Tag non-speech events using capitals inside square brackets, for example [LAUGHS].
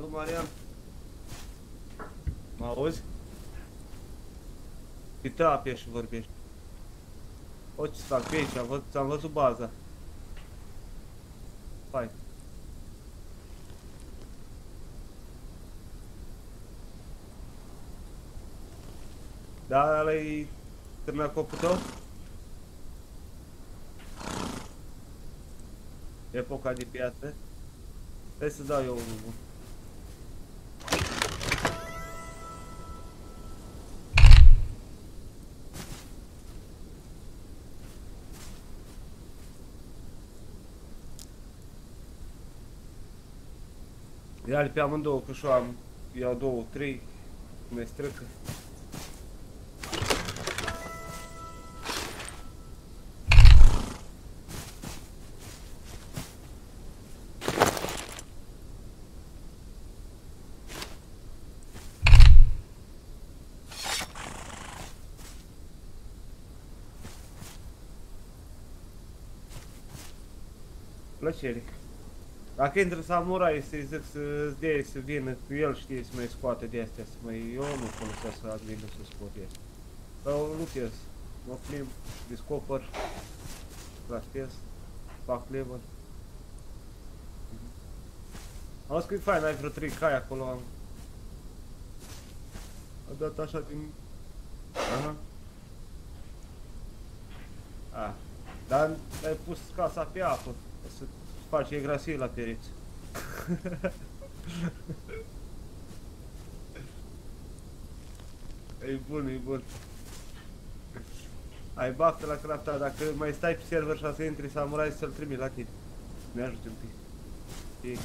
Marian? Mă auzi? Și te apie și vorbești. O, ce să fac pe aici, am văzut, am văzut baza. Hai. Da, ăla-i terminat copul tău? Epoca de piață. Hai să dau eu unul. Ia-le pe amândouă, că și eu am, iau două, trei, mai străcă. Plăcere. Dacă intră samurai să-i zic să-ți dea să vină, că el știe să mai scoate de astea, să mai... Eu nu folosesc să admină să scot de astea. Sau lucrez, mă plimb, descoper, trastez, fac level. Am zis că e fain, ai vreo 3 cai acolo, am... A dat așa din... Aha. A. Dar ai pus casa pe apă, o să face grasie la pereți. [LAUGHS] e bun, e bun. Ai baftă la crafta, dacă mai stai pe server și să intri samurai să-l trimi la tine. Mi-ajută un pic. E.